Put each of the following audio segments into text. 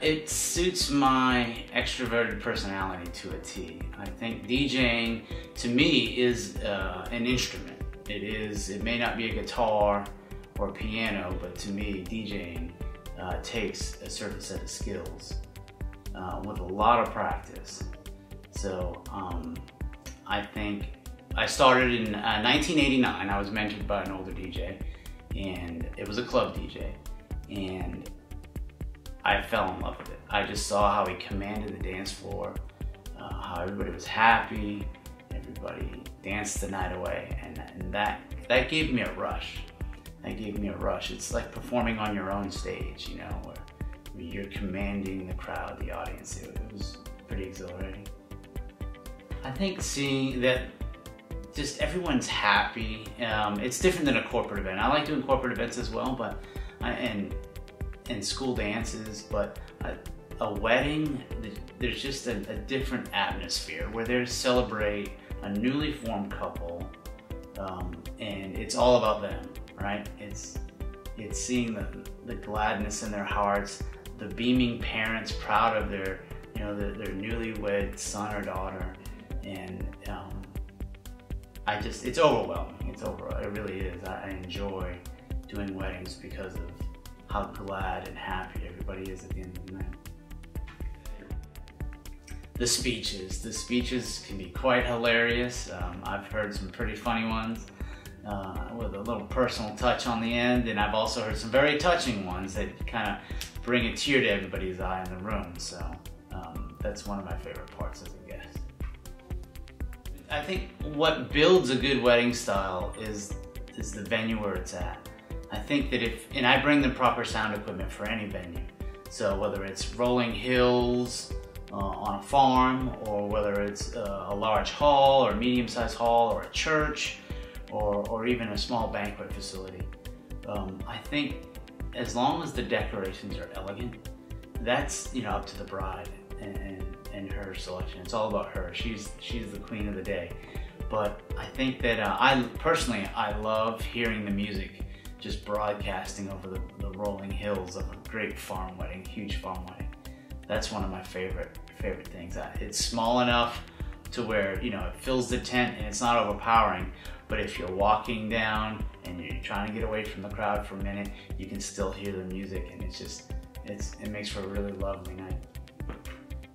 It suits my extroverted personality to a T. I think DJing to me is uh, an instrument. It is. It may not be a guitar or a piano, but to me, DJing uh, takes a certain set of skills uh, with a lot of practice. So um, I think I started in 1989. Uh, I was mentored by an older DJ, and it was a club DJ, and I fell in love with it. I just saw how he commanded the dance floor, uh, how everybody was happy, everybody danced the night away, and, and that that gave me a rush. That gave me a rush. It's like performing on your own stage, you know, where, you're commanding the crowd, the audience. It, it was pretty exhilarating. I think seeing that just everyone's happy. Um, it's different than a corporate event. I like doing corporate events as well, but I, and and school dances, but a, a wedding, there's just a, a, different atmosphere where they celebrate a newly formed couple, um, and it's all about them, right? It's it's seeing the, the gladness in their hearts, the beaming parents proud of their you know their, their newlywed son or daughter, and um, I just it's overwhelming. It's over. It really is. I, I enjoy doing weddings because of how glad and happy everybody is at the end of the night. The speeches. The speeches can be quite hilarious. Um, I've heard some pretty funny ones uh, with a little personal touch on the end, and I've also heard some very touching ones that kind of bring a tear to everybody's eye in the room. So um, that's one of my favorite parts as a guest. I think what builds a good wedding style is is the venue where it's at. I think that if, and I bring the proper sound equipment for any venue. So whether it's rolling hills uh, on a farm, or whether it's uh, a large hall, or a medium-sized hall, or a church, or, or even a small banquet facility, um, I think as long as the decorations are elegant, that's you know up to the bride and, and, her selection. It's all about her. She's she's the queen of the day. But I think that uh, I personally I love hearing the music just broadcasting over the, the rolling hills of a great farm wedding, huge farm wedding. That's one of my favorite favorite things. It's small enough to where you know it fills the tent and it's not overpowering. But if you're walking down and you're trying to get away from the crowd for a minute, you can still hear the music, and it's just it's it makes for a really lovely night.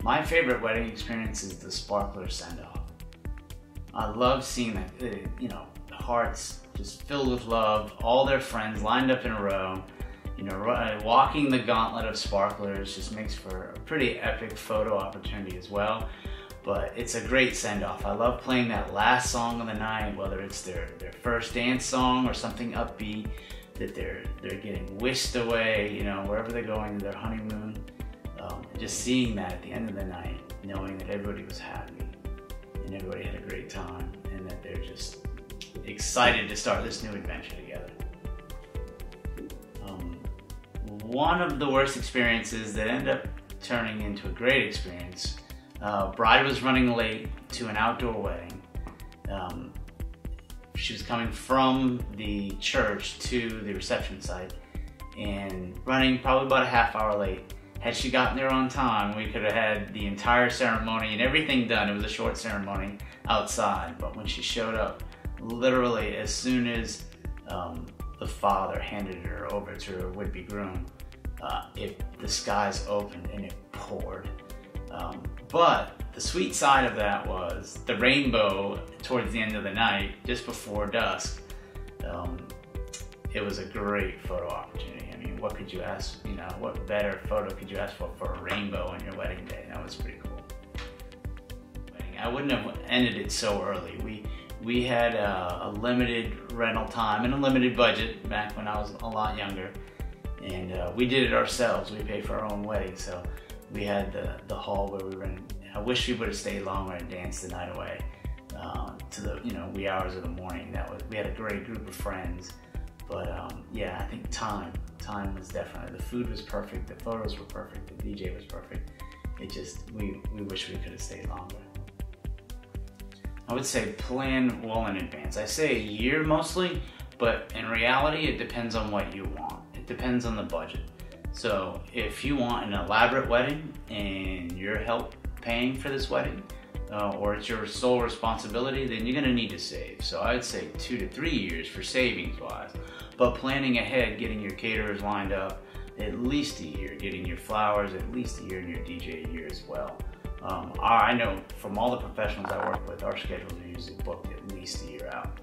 My favorite wedding experience is the sparkler send off. I love seeing that, you know, hearts just filled with love, all their friends lined up in a row. You know, uh, walking the gauntlet of sparklers just makes for a pretty epic photo opportunity as well. But it's a great send off. I love playing that last song of the night, whether it's their, their first dance song or something upbeat that they're they're getting whisked away, you know, wherever they're going, their honeymoon. Um, just seeing that at the end of the night, knowing that everybody was happy and everybody had a great time, and that they're just excited to start this new adventure together. Um, one of the worst experiences that ended up turning into a great experience. Uh, bride was running late to an outdoor wedding. Um, she was coming from the church to the reception site and running probably about a half hour late. Had she gotten there on time, we could have had the entire ceremony and everything done. It was a short ceremony outside, but when she showed up, literally as soon as um, the father handed her over to her would-be groom, uh, it, the skies opened and it poured. Um, but the sweet side of that was the rainbow towards the end of the night, just before dusk. Um, it was a great photo opportunity. I mean, what could you ask? You know, what better photo could you ask for for a rainbow on your wedding day? That was pretty cool. I wouldn't have ended it so early. We we had a, a, limited rental time and a limited budget back when I was a lot younger. And uh, we did it ourselves. We paid for our own wedding. So we had the, the hall where we were in. I wish we would have stayed longer and danced the night away uh, to the you know wee hours of the morning. That was we had a great group of friends. But um, yeah, I think time time was definitely the food was perfect, the photos were perfect, the DJ was perfect. It just we we wish we could have stayed longer. I would say plan well in advance. I say a year mostly, but in reality, it depends on what you want. It depends on the budget. So if you want an elaborate wedding and you're help paying for this wedding, uh, or it's your sole responsibility, then you're gonna need to save. So I'd say two to three years for savings wise. But planning ahead, getting your caterers lined up, at least a year, getting your flowers at least a year and your DJ a year as well. Um, I know from all the professionals I work with, our schedules are usually booked at least a year out.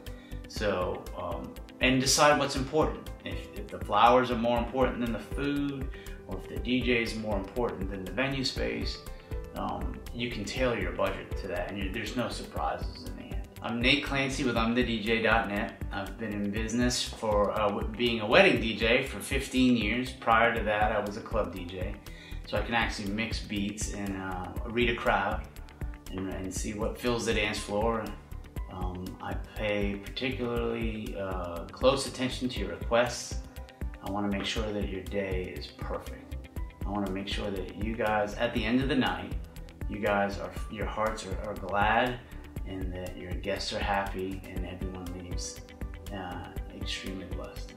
So, um, and decide what's important. If, if the flowers are more important than the food, or if the DJ is more important than the venue space, um, you can tailor your budget to that, and there's no surprises. I'm Nate Clancy with ImTheDJ.net. I've been in business for uh, being a wedding DJ for 15 years. Prior to that, I was a club DJ, so I can actually mix beats and uh, read a crowd and, and, see what fills the dance floor. Um, I pay particularly uh, close attention to your requests. I want to make sure that your day is perfect. I want to make sure that you guys, at the end of the night, you guys are, your hearts are, are glad and that your guests are happy and everyone leaves uh, extremely blessed.